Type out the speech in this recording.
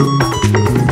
Música